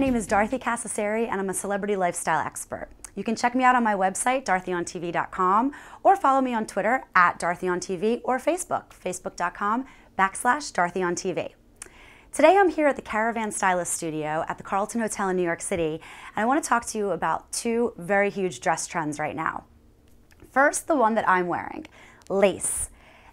name is Dorothy Cascerceri, and I'm a celebrity lifestyle expert. You can check me out on my website, DorothyOnTV.com, or follow me on Twitter at DorothyOnTV or Facebook, Facebook.com backslash DorothyOnTV. Today I'm here at the Caravan Stylist Studio at the Carlton Hotel in New York City, and I want to talk to you about two very huge dress trends right now. First, the one that I'm wearing, lace.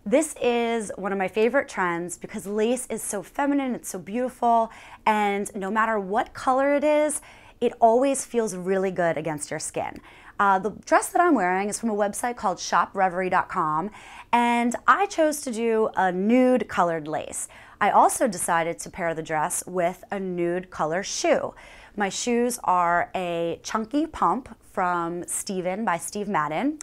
This is one of my favorite trends because lace is so feminine, it's so beautiful, and no matter what color it is, it always feels really good against your skin. Uh, the dress that I'm wearing is from a website called shopreverie.com, and I chose to do a nude colored lace. I also decided to pair the dress with a nude color shoe. My shoes are a chunky pump from Steven by Steve Madden.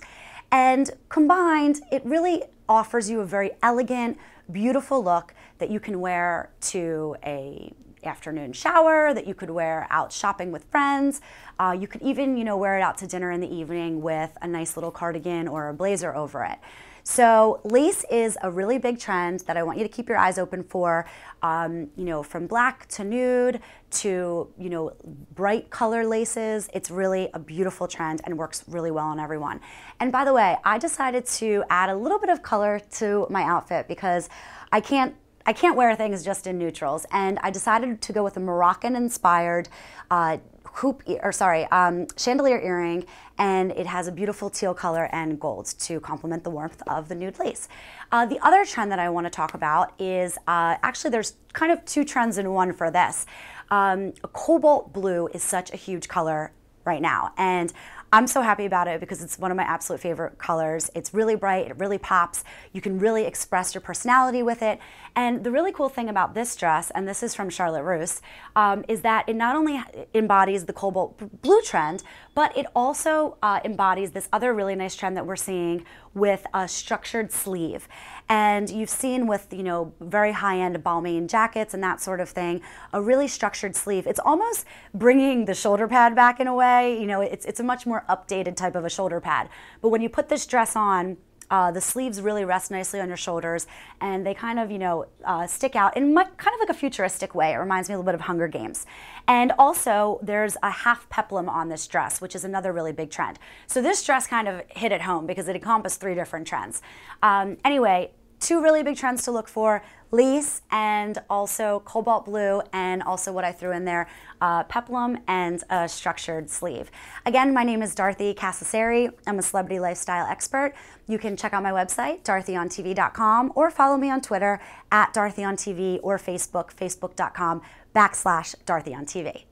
And combined, it really offers you a very elegant, beautiful look that you can wear to a afternoon shower that you could wear out shopping with friends. Uh, you could even, you know, wear it out to dinner in the evening with a nice little cardigan or a blazer over it. So lace is a really big trend that I want you to keep your eyes open for. Um, you know, from black to nude to you know bright color laces. It's really a beautiful trend and works really well on everyone. And by the way, I decided to add a little bit of color to my outfit because I can't I can't wear things just in neutrals, and I decided to go with a Moroccan-inspired uh, hoop, or sorry, um, chandelier earring, and it has a beautiful teal color and gold to complement the warmth of the nude lace. Uh, the other trend that I want to talk about is uh, actually there's kind of two trends in one for this. Um, cobalt blue is such a huge color right now, and I'm so happy about it because it's one of my absolute favorite colors. It's really bright, it really pops. You can really express your personality with it. And the really cool thing about this dress, and this is from Charlotte Russe, um, is that it not only embodies the cobalt blue trend, but it also uh, embodies this other really nice trend that we're seeing with a structured sleeve. And you've seen with, you know, very high-end Balmain jackets and that sort of thing, a really structured sleeve. It's almost bringing the shoulder pad back in a way. You know, it's, it's a much more updated type of a shoulder pad. But when you put this dress on, uh, the sleeves really rest nicely on your shoulders and they kind of, you know, uh, stick out in kind of like a futuristic way. It reminds me a little bit of Hunger Games. And also, there's a half peplum on this dress, which is another really big trend. So this dress kind of hit at home because it encompassed three different trends. Um, anyway, two really big trends to look for lace and also cobalt blue and also what I threw in there uh, peplum and a structured sleeve. Again, my name is Dorothy Cascerceri. I'm a celebrity lifestyle expert. You can check out my website, dorothyOnTV.com, or follow me on Twitter at DorothyOnTV or Facebook, facebook.com backslash DorothyOnTV.